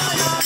no, no.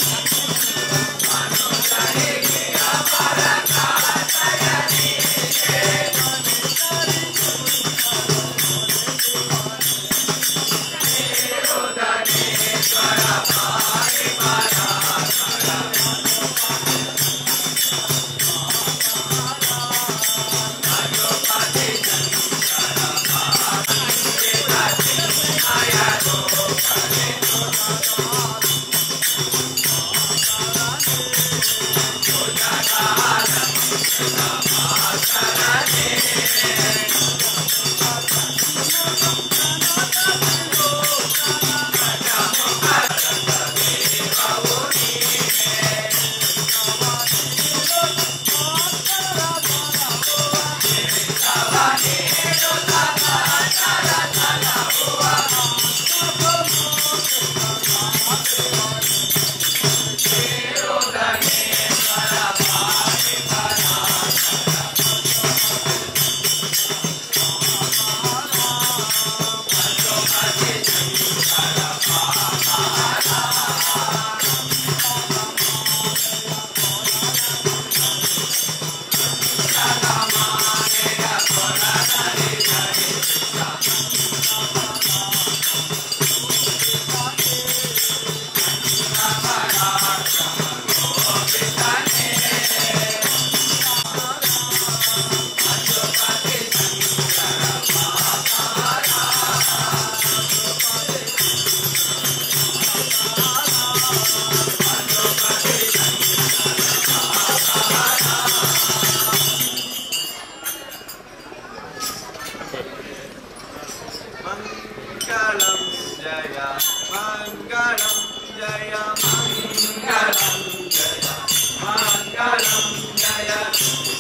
Thanks.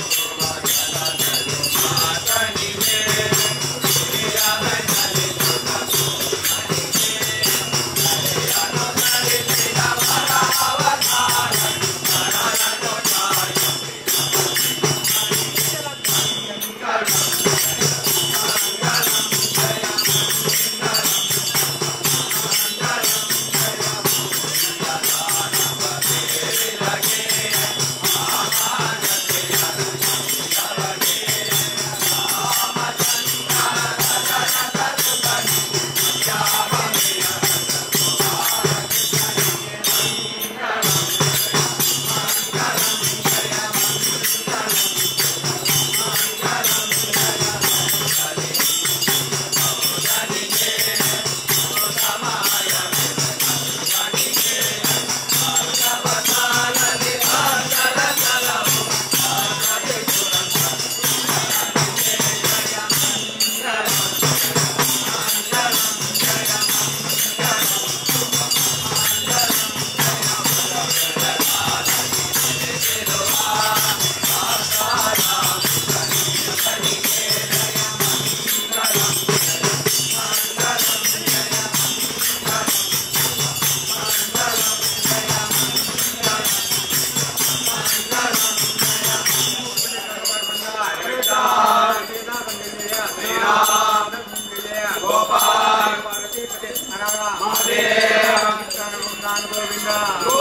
भगवान गोविंदा